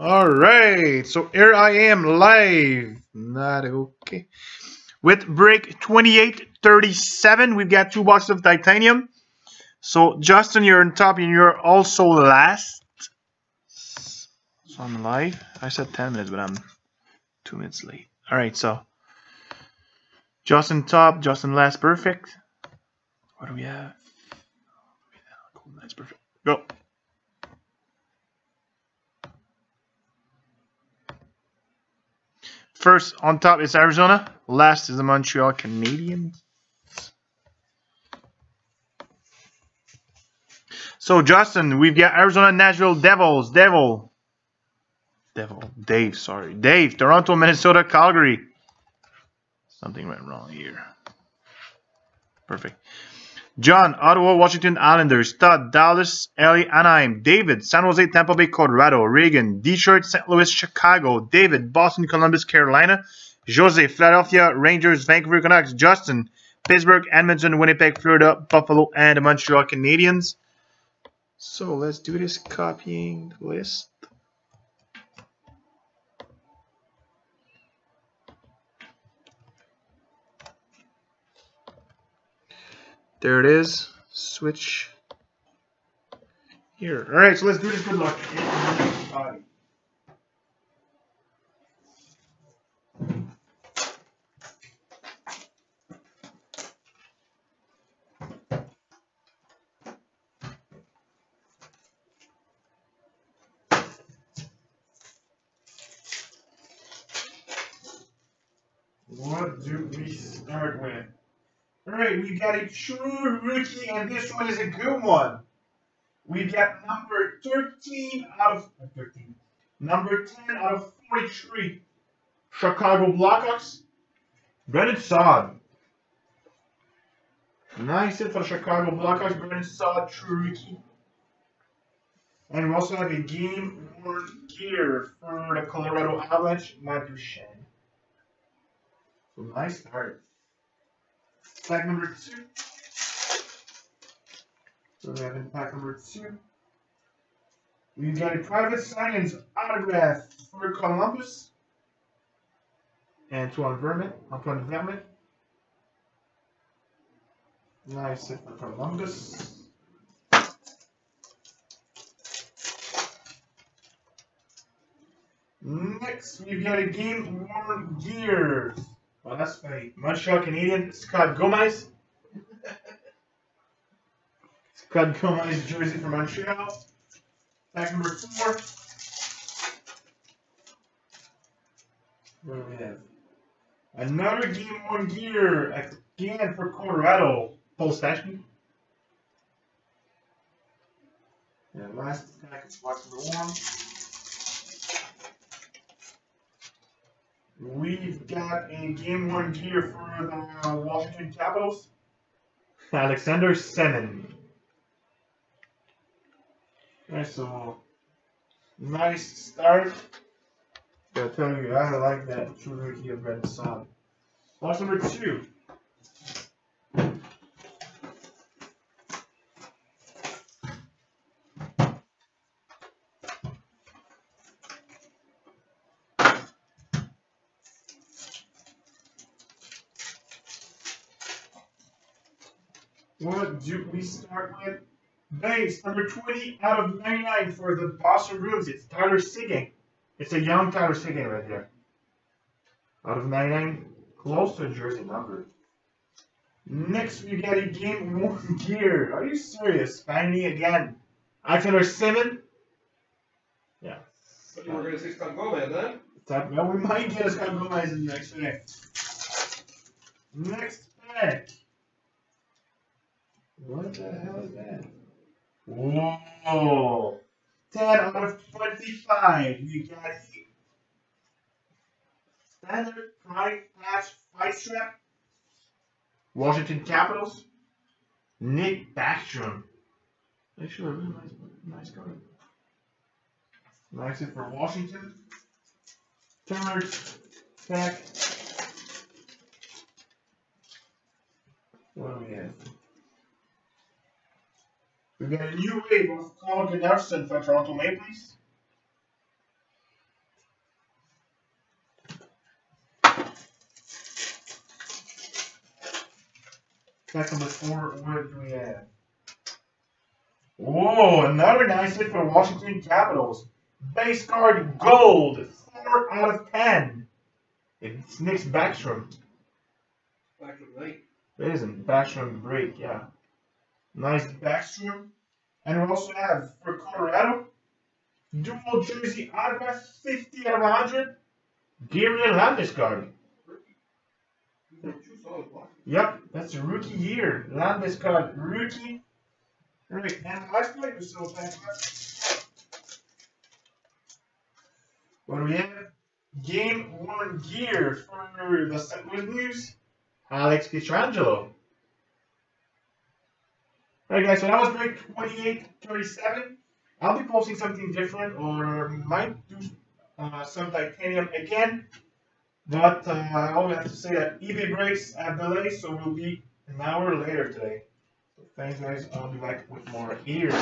All right, so here I am live. Not okay. With break 2837, we've got two boxes of titanium. So Justin, you're on top and you're also last. So I'm live. I said 10 minutes, but I'm two minutes late. All right, so Justin top, Justin last, perfect. What do we have? Nice, perfect. Go. First on top is Arizona. Last is the Montreal Canadiens. So Justin, we've got Arizona Nashville Devils. Devil. Devil. Dave, sorry. Dave. Toronto, Minnesota, Calgary. Something went wrong here. Perfect. John, Ottawa, Washington Islanders, Todd, Dallas, LA, Anaheim, David, San Jose, Tampa Bay, Colorado, Reagan, Detroit, St. Louis, Chicago, David, Boston, Columbus, Carolina, Jose, Philadelphia, Rangers, Vancouver Canucks, Justin, Pittsburgh, Edmonton, Winnipeg, Florida, Buffalo, and Montreal Canadiens. So let's do this copying list. There it is. Switch here. All right, so let's do this. Good luck. What do we start with? Alright, we've got a true rookie, and this one is a good one. We've got number 13 out of 13. Number 10 out of 43. Chicago Blackhawks. Brandon Saad. Nice hit for Chicago Blackhawks. Brandon Saad, true rookie. And we also have a game worn gear for the Colorado Avalanche, Matt Duchene. So nice start. Pack number two. So we have in pack number two. We've got a Private Signings autograph for Columbus. and Antoine Vermette. Antoine Vermette. Nice for Columbus. Next, we've got a game worn gear well, that's funny. Montreal Canadian, Scott Gomez. Scott Gomez jersey for Montreal. Pack number four. What do we have? Another game one gear again for Colorado. Paul Stastny. And last pack is box number one. We've got a game one gear for the Washington Capitals. Alexander Semin. Nice, so nice start. Gotta tell you, I like that true rookie of Red Sun. Box number two. What do we start with? Base, number 20 out of 99 for the Boston Bruins. It's Tyler Seguin. It's a young Tyler Seguin right there. Out of 99, close to a jersey number. Next, we got a game one gear. Are you serious? Finally again. Alexander Semin. Yeah. Were going to see Scott Gomez, then? That, well, we might get a Scott Gomez in the next pack. Next pack. What the hell is that? Whoa! 10 out of 25. We got here. Standard Pride Patch Fight Strap. Washington Capitals. Nick Backstrom. Actually, a really nice, nice card. Nice it for Washington. Turner pack. What do we have? We've got a new wave of Comic Anderson for Toronto Maple Leafs. Check the four, what do we have? Whoa, another nice hit for Washington Capitals. Base card gold, 4 out of 10. It's Nick's Backstrom. Backstrom break. It is a Backstrom break, yeah. Nice Backstrom. And we also have for Colorado, dual jersey autograph, 50 out of 100. Gary Landeskog. Yep, that's a rookie year. Landeskog, rookie. Right, and last night was still fantastic. What do we have? Game one gear for the St. Louis Blues. Alex Pietrangelo. Alright guys, so that was break 2837. I'll be posting something different or might do uh, some titanium again. But uh, I only have to say that eBay breaks have delays, so we'll be an hour later today. So thanks guys, I'll be back with more here.